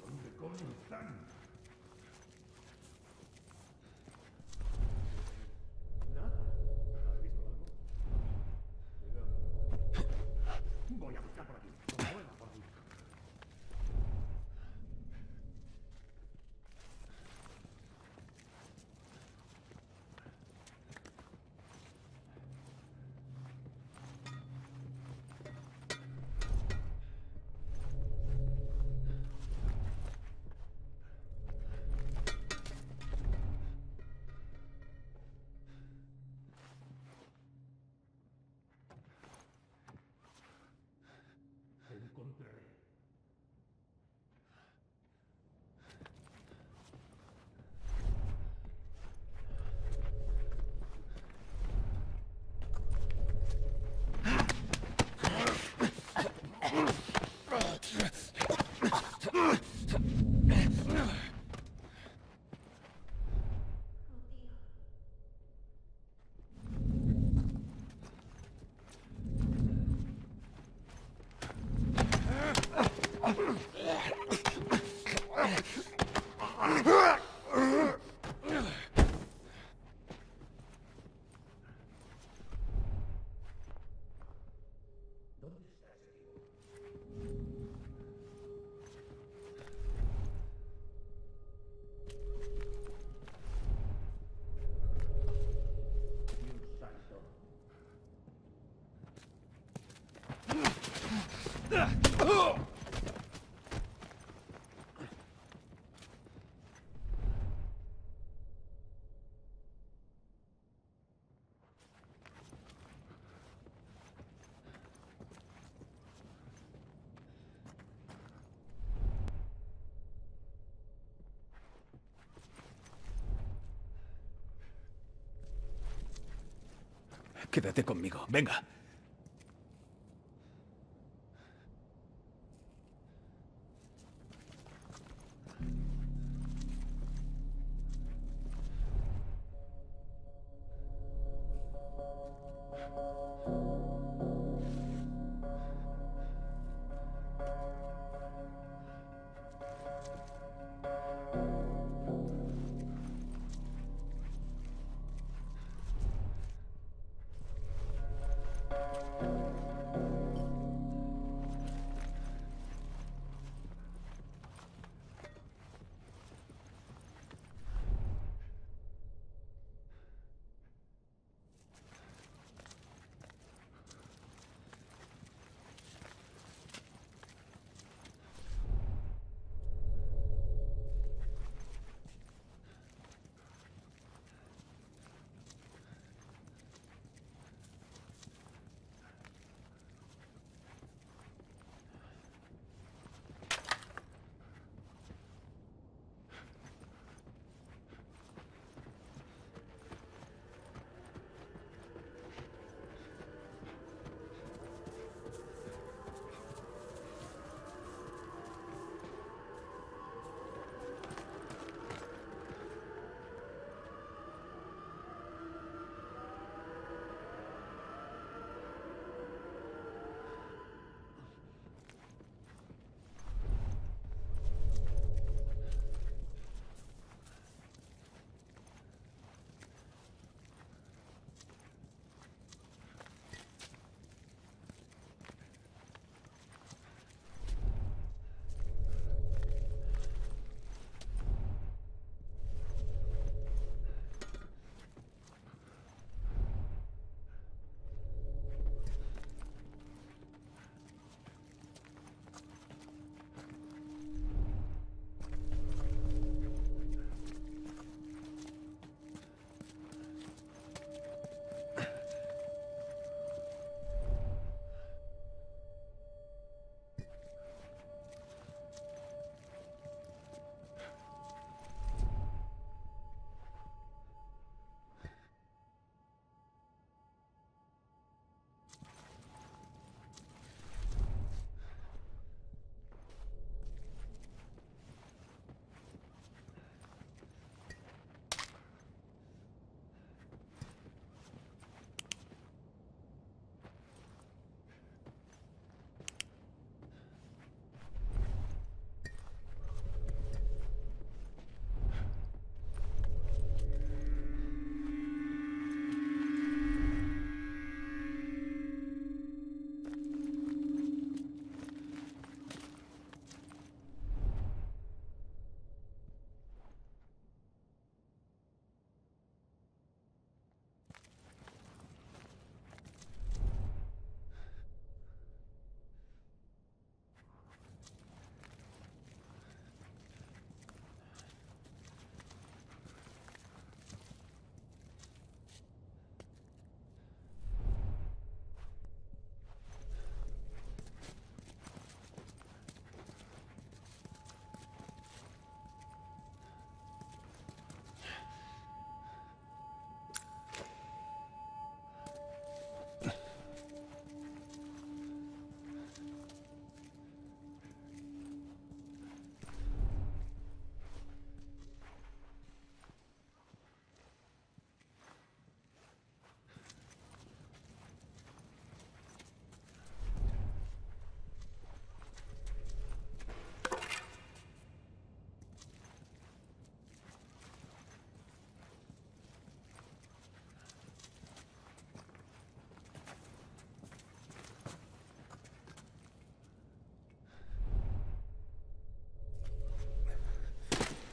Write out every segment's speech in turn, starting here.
¿Dónde coño están? ¿Nada? ¿Has visto algo? Cuidado. Voy a buscar por aquí. Ugh! Quédate conmigo, venga.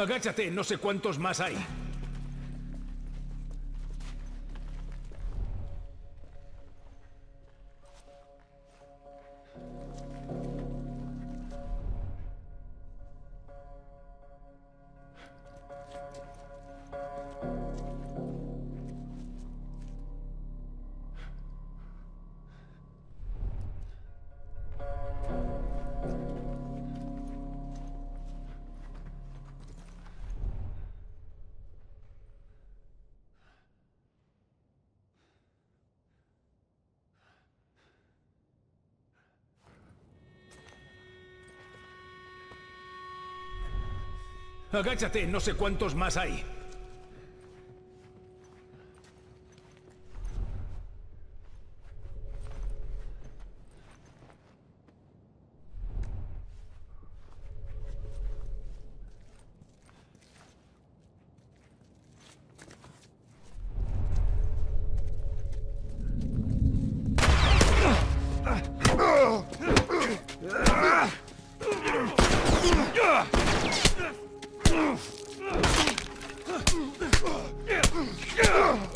Agáchate, no sé cuántos más hay. Agáchate, no sé cuántos más hay. Asco Ugh!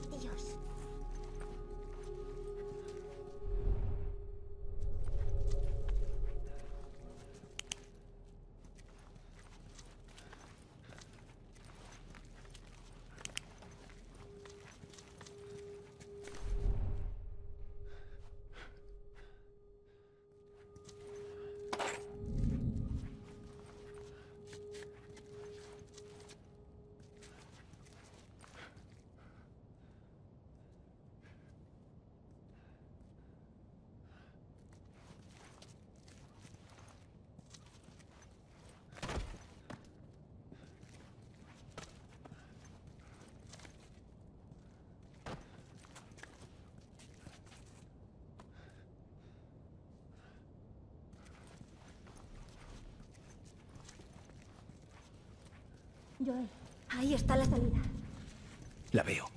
De Dios. Joel, ahí está la salida. La veo.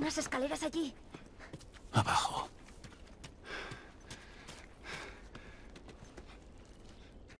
Unas escaleras allí.